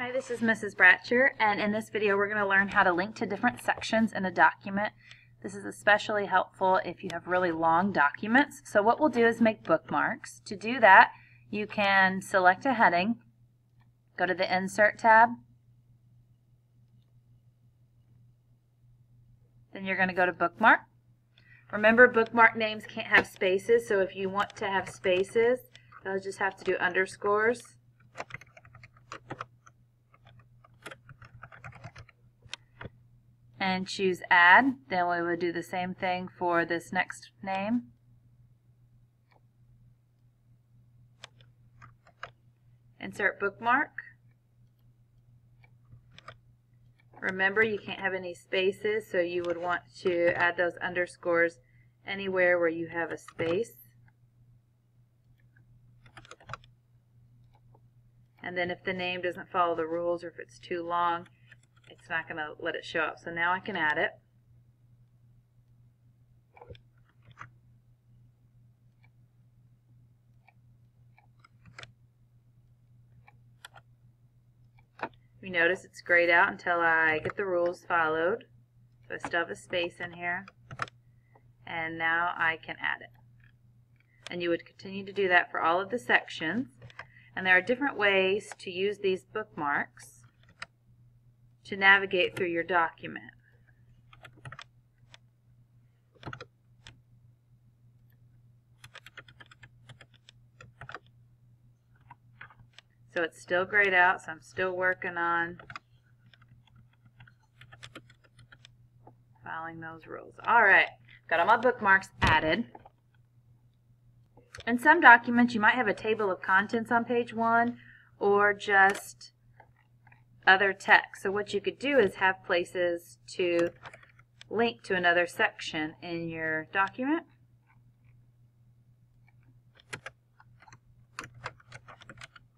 Hi, this is Mrs. Bratcher, and in this video we're going to learn how to link to different sections in a document. This is especially helpful if you have really long documents. So what we'll do is make bookmarks. To do that, you can select a heading, go to the Insert tab, then you're going to go to Bookmark. Remember, bookmark names can't have spaces, so if you want to have spaces, you'll just have to do underscores. And choose add. Then we would do the same thing for this next name. Insert bookmark. Remember you can't have any spaces so you would want to add those underscores anywhere where you have a space. And then if the name doesn't follow the rules or if it's too long, it's not going to let it show up. So now I can add it. You notice it's grayed out until I get the rules followed. So I still have a space in here. And now I can add it. And you would continue to do that for all of the sections. And there are different ways to use these bookmarks to navigate through your document. So it's still grayed out, so I'm still working on following those rules. All right, got all my bookmarks added. In some documents, you might have a table of contents on page one or just other text. So what you could do is have places to link to another section in your document.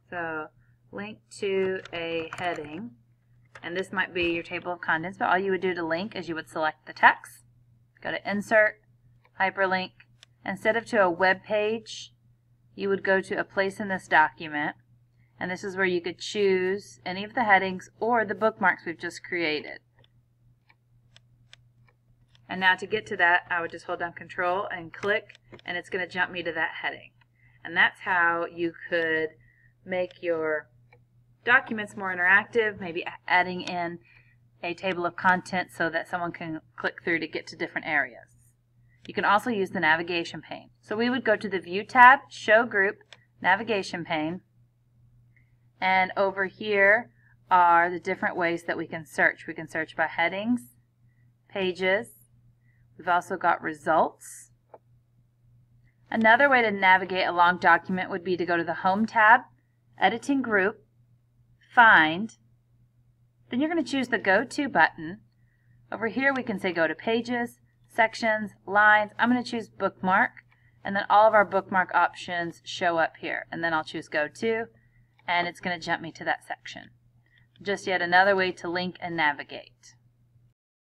So link to a heading. And this might be your table of contents, but all you would do to link is you would select the text, go to Insert, Hyperlink. Instead of to a web page, you would go to a place in this document and this is where you could choose any of the headings or the bookmarks we've just created. And now to get to that, I would just hold down control and click, and it's going to jump me to that heading. And that's how you could make your documents more interactive, maybe adding in a table of contents so that someone can click through to get to different areas. You can also use the navigation pane. So we would go to the View tab, Show Group, Navigation pane, and over here are the different ways that we can search. We can search by headings, pages. We've also got results. Another way to navigate a long document would be to go to the Home tab, Editing Group, Find. Then you're going to choose the Go To button. Over here we can say Go to Pages, Sections, Lines. I'm going to choose Bookmark. And then all of our bookmark options show up here. And then I'll choose Go To and it's going to jump me to that section. Just yet another way to link and navigate.